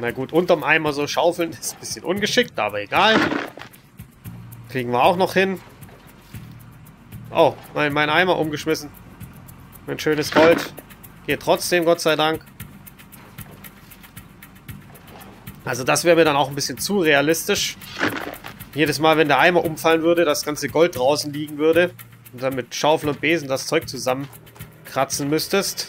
Na gut, unterm Eimer so schaufeln ist ein bisschen ungeschickt, aber egal. Kriegen wir auch noch hin. Oh, mein, mein Eimer umgeschmissen. Mein schönes Gold. Geht trotzdem, Gott sei Dank. Also das wäre mir dann auch ein bisschen zu realistisch. Jedes Mal, wenn der Eimer umfallen würde, das ganze Gold draußen liegen würde und dann mit Schaufel und Besen das Zeug zusammenkratzen müsstest.